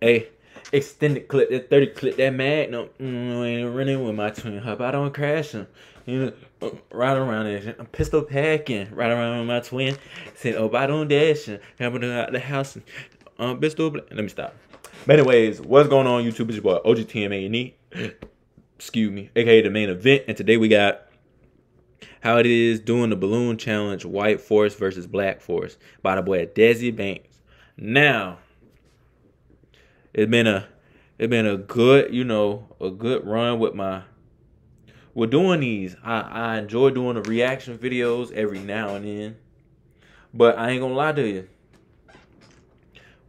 Hey, extended clip, that 30 clip, that Magnum. Mm, ain't running with my twin. About I don't crash him? You know, uh, right around there. I'm pistol packing, right around with my twin. Said, oh, I don't dash him. Coming out the house. Um, pistol. Let me stop. But anyways, what's going on YouTube? It's your boy OGTMA and E. Excuse me, aka the main event. And today we got how it is doing the balloon challenge, White Force versus Black Force by the boy Desi Banks. Now, it's been a it's been a good, you know, a good run with my with doing these. I, I enjoy doing the reaction videos every now and then. But I ain't gonna lie to you.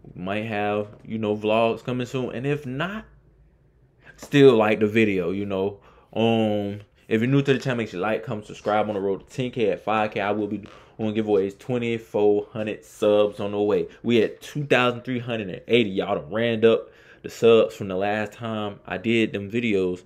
We might have, you know, vlogs coming soon. And if not, still like the video, you know. Um if you're new to the channel, make sure you like, comment, subscribe on the road to 10K at 5K. I will be on giveaways 2,400 subs on the way. We at 2,380. Y'all done ran up the subs from the last time I did them videos.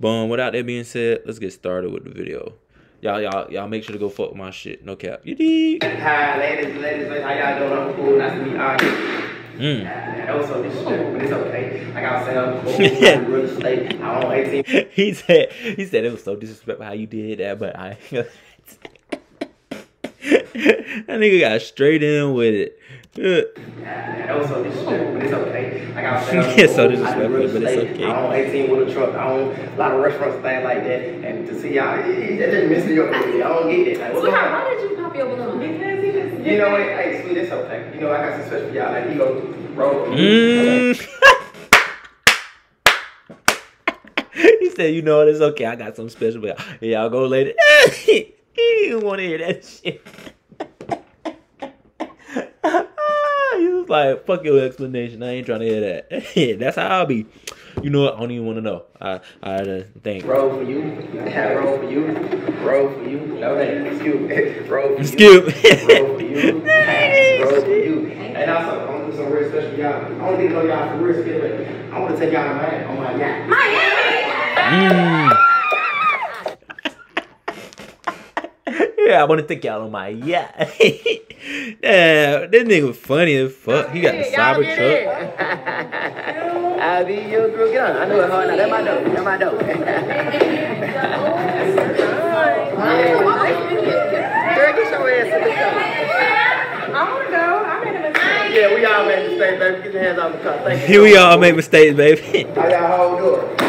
But um, without that being said, let's get started with the video. Y'all, y'all, y'all make sure to go fuck my shit. No cap. You dig? Hi, ladies, ladies, how y'all doing? I'm cool. Nice to meet you. Mm. That was so disrespectful, but it's okay. Like I said, I'm cool. real estate. I'm on 18. he said, he said it was so disrespectful how you did that, but I. that nigga got straight in with it. Yeah, that was so disrespectful, but it's okay. Like I said, yeah, so disrespectful, but it's okay. I own 18 with a truck. I own a lot of restaurants, things like that. And to see y'all, it, just missing your movie. I don't get it. Like, so how, why did you pop your balloon? Because he just. You know what? Hey, sweet, it's okay. You know, I got some special for y'all. Like, you go roll. Mm. he said, you know what? It's okay. I got something special for y'all. Y'all go later. he didn't want to hear that shit. he was like, fuck your explanation. I ain't trying to hear that. That's how I'll be. You know what? I don't even want to know. I I uh, think. Roll for you. Yeah, roll for you. Roll for you. No, hey, excuse me. Roll for excuse you. roll for you. roll for you. And also, I want to do some real special y'all. I want to know y'all for real special. I want to take y'all to Miami on my yacht. Miami. Mm. yeah, I want to take y'all on my yacht. yeah, that nigga funny as fuck. He got the cyber truck. I'll be your girl. Get on. I know it hard now. That's my dope. That's my dope. Girl, get your ass in the car. I want to go. I made a mistake. Yeah, we all made mistakes, baby. Get your hands off the car. Thank you. Here we all make mistakes, baby. How y'all hold up?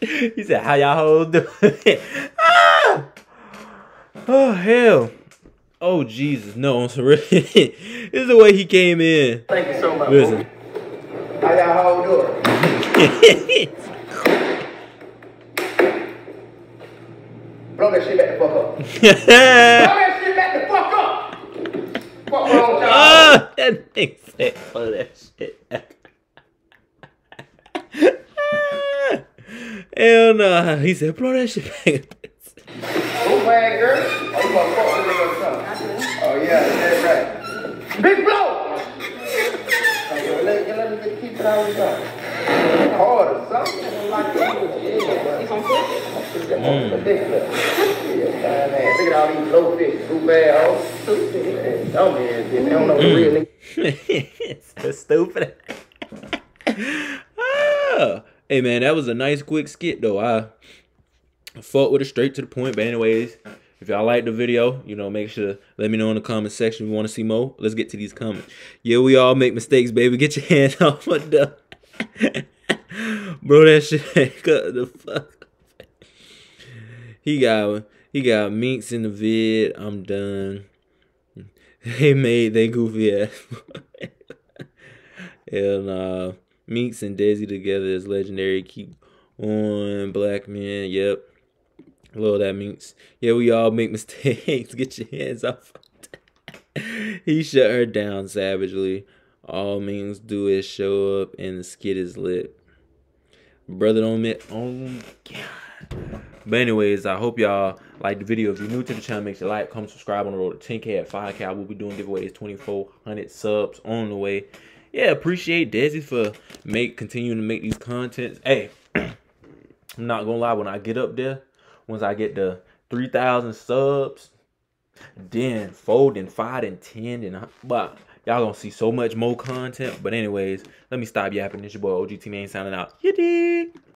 he said, "How y'all hold doing?" ah! Oh hell! Oh Jesus! No, I'm sorry. this is the way he came in. Thank you so much. Listen. I got hold doing? Blow that shit back the fuck up. Blow that shit back the fuck up. Fuck wrong with y'all? Oh, that nigga said blow that shit. Hell no. Nah. He said, blow that shit back. Oh, man, girl. Oh, you gonna fuck with me or something? Oh, yeah, that's right. Big blow! Let, me keep it. Hard or something. Like? Mm. Look at all these low fish. Stupid. The stupid. oh. Hey man, that was a nice quick skit though. I fought with it straight to the point. But anyways, if y'all like the video, you know, make sure to let me know in the comment section if you want to see more. Let's get to these comments. Yeah, we all make mistakes, baby. Get your hands off my duck. Bro, that shit cut the fuck. He got he got minks in the vid. I'm done. They made they goofy ass. Hell nah. Meeks and Desi together is legendary. Keep on, black man. Yep. Love that means, Yeah, we all make mistakes. Get your hands off. he shut her down savagely. All means do is show up and the skit is lit. Brother don't admit. Oh, God. But anyways, I hope y'all like the video. If you're new to the channel, make sure like, comment, subscribe on the road to 10K at 5K. I will be doing giveaways, 2,400 subs on the way yeah, appreciate Desi for make continuing to make these contents. Hey, I'm not gonna lie, when I get up there, once I get the three thousand subs, then fold and five and ten and but y'all gonna see so much more content. But anyways, let me stop yapping. It's your boy OGT Mane signing out. You?